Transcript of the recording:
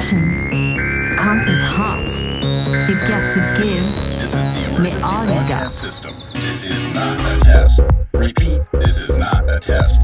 passion. Content's hot. You get to give This is me all you got. System. This is not a test. Repeat, this is not a test.